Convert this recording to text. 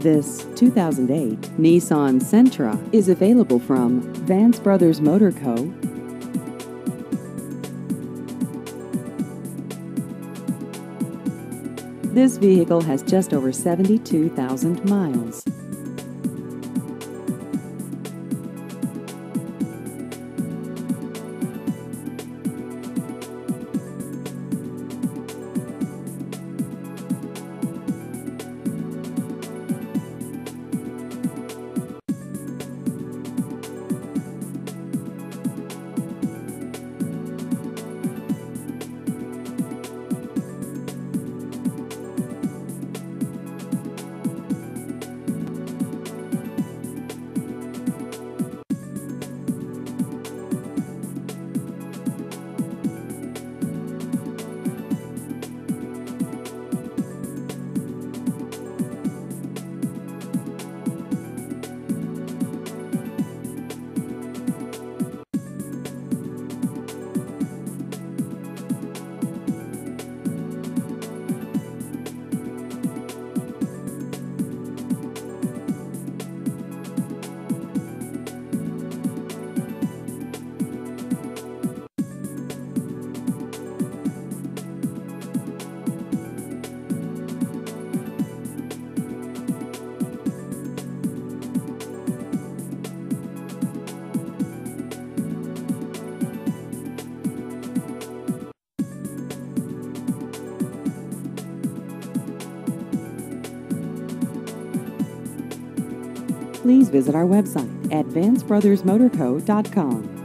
This 2008 Nissan Sentra is available from Vance Brothers Motor Co. This vehicle has just over 72,000 miles. Please visit our website at vancebrothersmotorco.com.